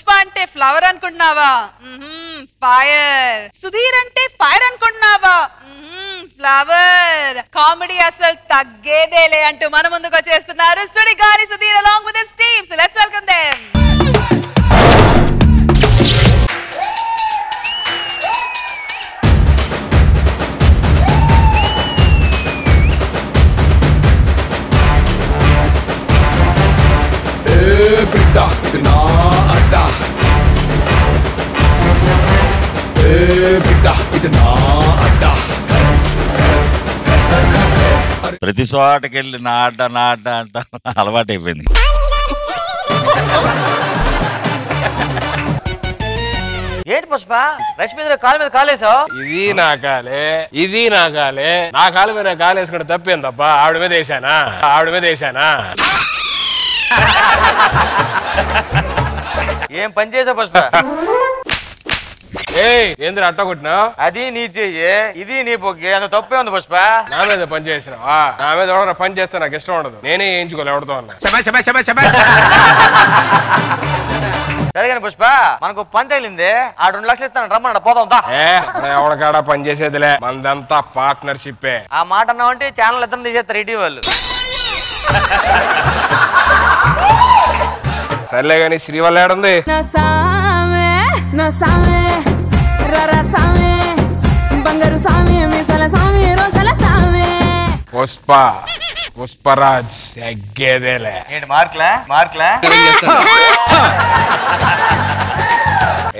Flower అనుకుంటున్నావా? Fire Sudheer అంటే fire అనుకుంటున్నావా? ఫ్లవర్ కామెడీ అసలు తగ్గేదేలే అంటూ మన ముందుకు వచ్చేస్తున్నారు సుడి గారి Sudheer along with teams let's welcome them ఏ బిడ్డ ఇది నా అడ్డ ప్రతి చోటకి వెళ్ళి నా అడ్డ నా అడ్డ అంట అలవాటు అయిపోయింది ఏంటి పుష్ప? రష్మి కాలు మీద కాలేసావు ఇది నా కాలే ఇది నా కాలే. నా కాలు మీద నా కాలు వేసుకుంటే తప్పేం తప్ప ఆవిడ మీద వేసానా ఆవిడ మీద వేసానా ఏం పని చేసావు పుష్ప? ఏంద్ర అట్ట కొట్టినావు? అది నీ చెయ్యి ఇది నీ పొగ్గి అంత తప్పే ఉంది పుష్ప. నా మీద పని చేసినావా? నా మీద ఎవరైనా పని చేస్తే నాకు ఇష్టం ఉండదు. నేనే వేయించుకోలే ఉన్నా సరే కానీ పుష్ప మనకు పని తగిలింది. ఆ రెండు లక్షలు ఇస్తాను రమ్మన్నాడు పోదాం ఎవరికాడ పని చేసేదిలే? మనదంతా పార్ట్నర్షిప్పే ఆ మాట అన్నావంటే ఛానల్ ఇద్దరు తీసేస్తారు ఇటీ వాళ్ళు సర్లే కానీ శ్రీవల్ల ఏడుంది? నా సామే నా సామే బంగారు సామే మీసల సామే రోషల సామే పుష్ప పుష్పరాజ్ తగ్గేదేలే. ఏంటి మార్కులా? మార్కులా?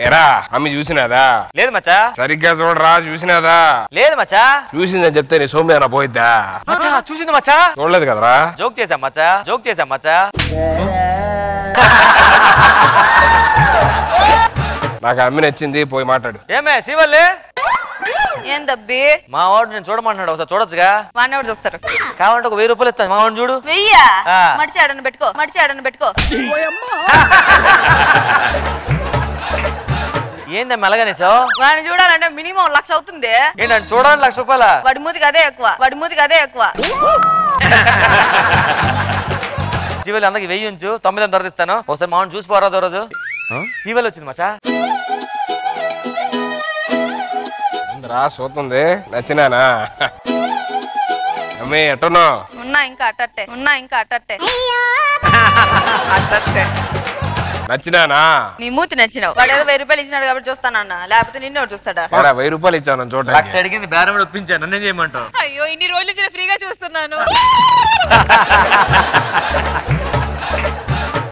ఏరా అమ్మి చూసినాదా? లేదు మచ్చా. సరిగ్గా చూడరా చూసినాదా? లేదు మచ్చా. చూసిందని చెప్తే నీ సోమ్యాన పోయిద్దా? మచ్చా చూసింది మచ్చా? చూడలేదు కదరా? జోక్ చేశాం మచ్చా జోక్ చేశాం మచ్చా. నాకు అమ్మి నచ్చింది పోయి మాట్లాడు. ఏమే శివల్లి? ఏం దబ్బి మా వాడు నేను చూడమంటున్నాడు ఒకసారి చూడొచ్చుగా? వాడిని ఎవరు చూస్తారు? కావాలంటే ఒక వెయ్యి రూపాయలు ఇస్తాను. మా వాడిని చూడు. వెయ్యా? ఆ. మడిచి ఆడని పెట్టుకో మడిచి ఆడని పెట్టుకో. ఏంది మెల్లగానేసావు వాడిని చూడాలంటే మినిమం లక్ష అవుతుంది. ఏంటంటే చూడాలని లక్ష రూపాయల? వాడి మూతికి అదే ఎక్కువ వాడి మూతికి అదే ఎక్కువ. శివల్లి అందరికి వెయ్యి ఉంచు తొమ్మిది వందలు తర్వాత ఇస్తాను. ఒకసారి మా వాడిని చూసి పోరాదు రోజు. శివల్లి వచ్చింది మచ్చా? రా సూతుంది నచ్చినానా? అమ్మి ఎట్టున్నావు? ఉన్నా ఇంకా అట్టట్టే ఉన్నా ఇంకా అట్టట్టే. అట్టట్టే. నచ్చినానా? నీ మూతి నచ్చినావు. వాడు ఏదో వెయ్యి రూపాయలు ఇచ్చినాడు కాబట్టి చూస్తానన్నా లేకపోతే నిన్ను ఎవరు చూస్తాడా? వెయ్యి రూపాయలు ఇచ్చాను లక్ష చూడడానికి అడిగింది బేరం ఒప్పించాను నన్నేం చేయమంటావు? అయ్యో ఇన్ని రోజులు ఫ్రీగా చూస్తున్నాను.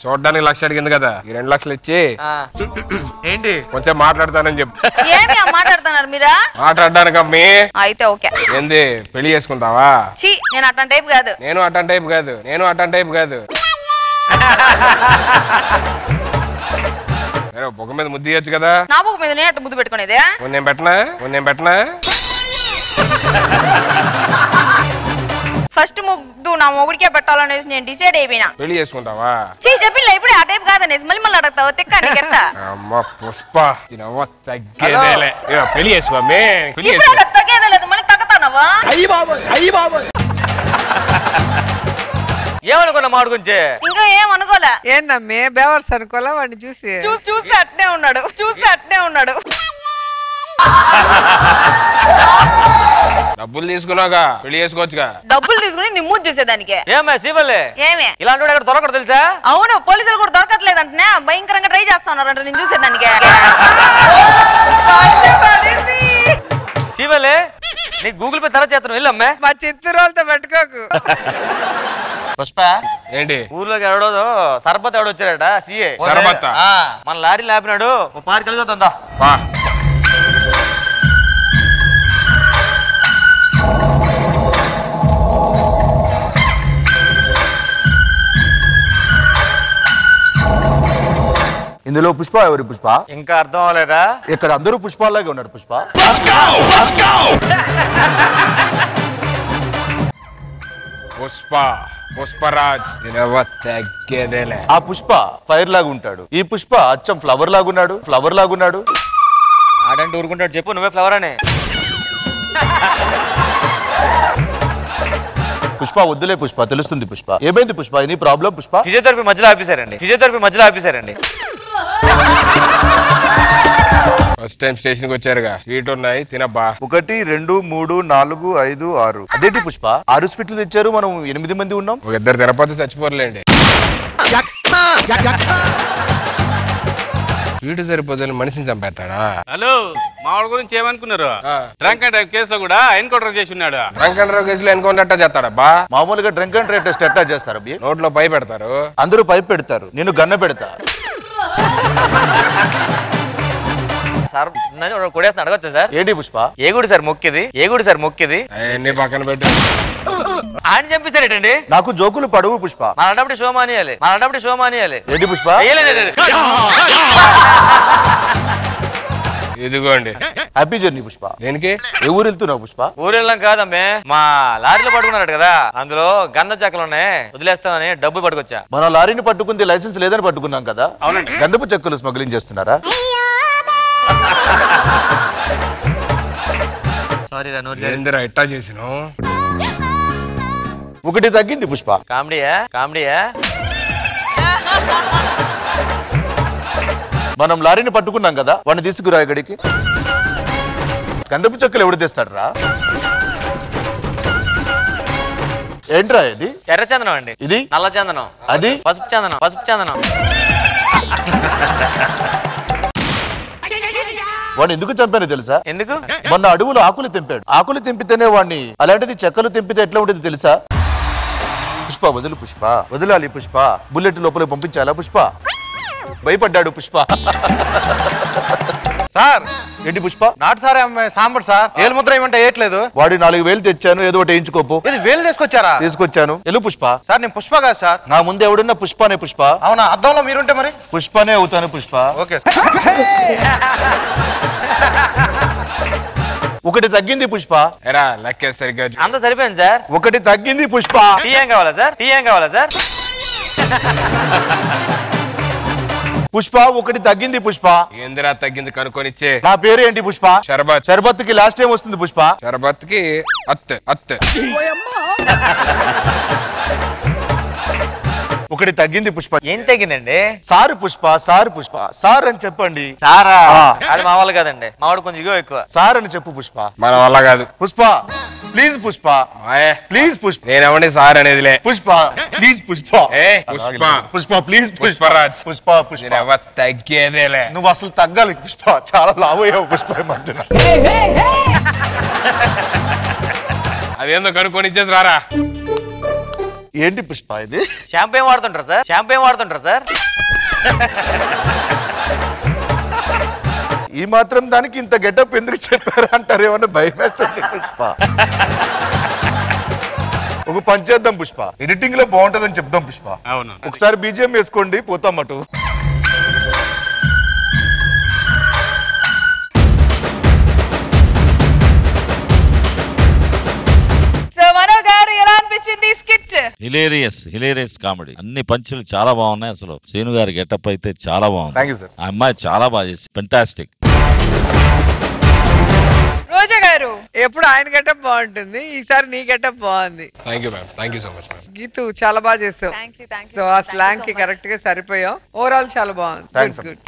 చూడడానికి లక్ష అడిగింది కదా. ఈ రెండు లక్షలు ఇచ్చి. ఏంటి? కొంచెం మాట్లాడతానని చెప్పు. ఏమి ఆ మాట్లాడుతున్నారు మీరా? మాట్లాడడానికి అమ్మి. అయితే ఓకే. ఏంది? పెళ్ళి చేసుకుంటావా? ఛీ నేను అట్లాంటి టైప్ కాదు. నేను అటన్ టైప్ కాదు. నేను అటన్ టైప్ కాదు. బొగ్గ మీద ముద్దు ఇయ్యొచ్చు కదా. నా బుక్ మీద నేను అట్ట ముద్దు పెట్టుకునేదే? నేను పెట్టనా? నేను పెట్టనా? ఫస్ట్ ముద్దు నా మొగుడికే పెట్టాలనేసి నేను డిసైడ్ అయిపోయినా. పెళ్ళి చేసుకుంటావా? చీ చెప్పిలే ఇప్పుడే ఆ టైప్ కాదనేసి మళ్ళీ మళ్ళీ అడగతావు? తిక్క నీకెత్త అమ్మ పుష్ప దీనవ్వ తగ్గేదేలే. పెళ్ళి చేసుకో అమ్మే. పెళ్ళి ఇప్పుడు చేసుకో. అక్కడ తగ్గేదే లేదు మళ్ళీ తగ్గతానవా? ఏమనుకున్నా మాడు గురించి? ఇంకా ఏం అనుకోలే. ఏందమ్మే బేవర్స్ అనుకోలే వాడిని చూసి. చూసి చూస్తే అట్నే ఉన్నాడు చూస్తే అట్నే ఉన్నాడు. డబ్బులు తీసుకున్నాగా పెళ్ళి చేసుకోవచ్చుగా. డబ్బులు తీసుకుని నీ మూజ్ చేసేదానికి. ఏమే శివల్లి ఏమే? ఇలాంటి వాడు ఎక్కడ దొరకడు తెలుసా? అవును పోలీసులు కూడా దొరకట్లేదు అంటనే భయంకరంగా ట్రై చేస్తున్నారు నేను చూసేదానికి. శివల్లి నీకు గూగుల్ పే తర్వాత చేస్తాను వెళ్ళమ్మే మా చిత్తూరులతో పెట్టుకోకు. పుష్ప ఏంటి? ఊర్లోకి ఎవడో సర్బత్ ఎవడో వచ్చాడట సిఏ? మన లారీ లేపినాడు. ఓ పార్క్ వెళ్ళిపోతుందా? వా ఇందులో పుష్ప ఎవరి పుష్ప? ఇంకా అర్థం అవ్వలేదా? ఇక్కడ అందరూ పుష్పాలాగే ఉన్నారు పుష్ప. పుష్ప పుష్పరాజ్ తగ్గేదేలే. ఆ పుష్ప ఫైర్ లాగా ఉంటాడు. ఈ పుష్ప అచ్చం ఫ్లవర్ లాగున్నాడు ఫ్లవర్ లాగున్నాడు. ఆడంటే ఊరుకుంటాడు. చెప్పు నువ్వే ఫ్లవర్ అని. పుష్ప వద్దులే పుష్ప తెలుస్తుంది పుష్ప. ఏమైంది Pushpa any problem Pushpa? Physiotherapy మధ్యలో ఆపేశారండి. ఫిజియోథెరపీ మధ్యలో ఆపేశారండి. ఫస్ట్ టైం స్టేషన్కి వచ్చారుగా. స్వీట్ ఉన్నాయి తినబ్బా. ఒకటి రెండు మూడు నాలుగు ఐదు ఆరు. అదేంటి పుష్ప? ఆరు స్వీట్లు తెచ్చారు మనం ఎనిమిది మంది ఉన్నాం. ఒక ఇద్దరు తినపోతే చచ్చిపోర్లేండి. స్వీట్ సరిపోతే మనిషిని చంపేస్తాడా? హలో మావాడి గురించి ఏమనుకున్నారు? డ్రంక్ అండ్ డ్రైవ్ కేసులో కూడా ఎన్కౌంటర్ చేసి ఉన్నాడు. రంకన్ కేసులో ఎన్కౌంటర్ చేస్తాడబ్బా మామూలుగా డ్రింక్ అండ్ డ్రైవ్ టెస్ట్ ఎట్లా చేస్తారు నోట్లో పై పెడతారు. అందరూ పైప్ పెడతారు నేను గన్న పెడతా. సార్ కొడేస్తున్నా అడగచ్చా సార్? ఏంటి పుష్ప? ఏ గుడి సార్ మొక్కిది? ఏ గుడి సార్ మొక్కిది? అవన్నీ పక్కన పెట్టు. ఆయన చంపిస్తారేటండి నాకు జోకులు పడవు పుష్ప. మన అడప్పుడు షో మానేయాలి మన అడప్పుడు షో మానేయాలి ఏంటి పుష్ప. ఇదిగోండి. Happy journey Pushpa. దేనికి? ఏ ఊరు వెళ్తున్నావు పుష్ప? ఊరు వెళ్ళాం కాదమ్మే. మా లారీలో పట్టుకున్నాడు కదా అందులో గంధ చెక్కలు ఉన్నాయి వదిలేస్తామని డబ్బులు పట్టుకొచ్చా. మన లారీని పట్టుకుంది లైసెన్స్ లేదని పట్టుకున్నాం కదా. అవునండి. గంధపు చెక్కులు స్మగ్లింగ్ చేస్తున్నారా? సారీ రా ఇట్టా చేసినావు? ఒకటి తగ్గింది పుష్ప. కామెడీయా కామెడీయా మనం లారీని పట్టుకున్నాం కదా వాడిని తీసుకురా ఇక్కడికి. గంధపు చెక్కులు ఎవడు తెస్తాడు రా ఏంట్రా ఇది? ఎర్ర చందనం అండి. ఇది? నల్ల చందనం. అది? పసుపు చందనం పసుపు చందనం. వాడిని ఎందుకు చంపానో తెలుసా? ఎందుకు? మొన్న అడవులు ఆకులు తెంపాడు. ఆకులు తెంపితేనే వాడిని అలాంటిది చెక్కలు తెంపితే ఎట్లా ఉంటుంది తెలుసా? పుష్ప వదులు పుష్ప. వదలాలి పుష్ప. బుల్లెట్ లోపల పంపించాలా పుష్ప? భయపడ్డాడు పుష్ప. సార్ ఏంటి పుష్ప? నాటు సారే అమ్మాయి సాంబడు సార్. ఏలు ముద్ర ఏమంటే వేయట్లేదు వాడి నాలుగు వేలు తెచ్చాను ఏదో ఒకటి వేయించుకోపు. ఇది వేలు తీసుకొచ్చారా? తీసుకొచ్చాను. ఎలు పుష్ప. సార్ నేను పుష్ప కాదు సార్. నా ముందు ఎవడున్నా పుష్పనే పుష్ప. అవునా? అద్దంలో మీరుంటే మరి? పుష్పనే అవుతాను పుష్ప. ఓకే. సార్ ఒకటి తగ్గింది పుష్ప. ఎరా లెక్కే సరిగ్గా అంత సరిపోయింది సార్. ఒకటి తగ్గింది పుష్ప. టీ ఏం కావాలా సార్? టీ ఏం కావాలా సార్? పుష్ప ఒకటి తగ్గింది పుష్ప. ఏందిరా తగ్గింది కనుక్కొనిచ్చే? నా పేరు ఏంటి పుష్ప? షర్బత్. షర్బత్కి లాస్ట్ టైం వస్తుంది పుష్ప? షర్బత్కి అత్ అత్. ఒకటి తగ్గింది పుష్ప. ఏం తగ్గిందండి? Sir Pushpa sir Pushpa. Sir అని చెప్పండి. సారా. అది మా వాళ్ళు కాదండి. మా వాడు కొంచెం ఇగో ఎక్కువ. సార్ అని చెప్పు పుష్ప. మన వల్ల కాదు. పుష్ప. ప్లీజ్ పుష్ప ప్లీజ్ పుష్ప నేనెవడి సార్ అనేదిలే. పుష్ప ప్లీజ్ పుష్ప ఏ పుష్ప పుష్ప ప్లీజ్ పుష్ప పుష్పరాజ్. పుష్ప పుష్ప తగ్గేదేలే. నువ్వు అసలు తగ్గాలి పుష్ప చాలా లావయ్యావు పుష్ప ఈ మధ్యన. అదేందో కనుక్కొనిచ్చేసి రారా? ఏంటి పుష్ప ఇది? షాంపూ ఏం వాడుతుంటారు సార్? షాంపూ ఏం వాడుతుంటారు సార్? ఈ మాత్రం దానికి ఇంత గెటప్ ఎందుకు చెప్పారు అంటారు? ఏమన్నా భయం వేస్తుంది పుష్ప? ఒక పని చేద్దాం పుష్ప. ఎడిటింగ్లో బాగుంటదని చెప్దాం పుష్ప. అవును. ఒకసారి బీజిఎం వేసుకోండి పోతాం అటు. హిలేరియస్ హిలేరియస్ కామెడీ అన్ని పంచులు చాలా బాగున్నాయి అసలు. శ్రీను గారి గెటప్ అయితే చాలా బాగుంది. థ్యాంక్ యూ సార్ ఆ అమ్మాయి చాలా బాగా చేసి ఫెంటాస్టిక్ రోజా గారు. ఎప్పుడు ఆయన గెటప్ బాగుంటుంది ఈసారి నీ గెటప్ బాగుంది. Thank you ma'am thank you so much ma'am Geethu చాలా బాగా చేసావు. You. సో ఆ స్లాంగ్కి కరెక్ట్గా సరిపోయావు. ఓవరాల్ చాలా బాగుంది. గుడ్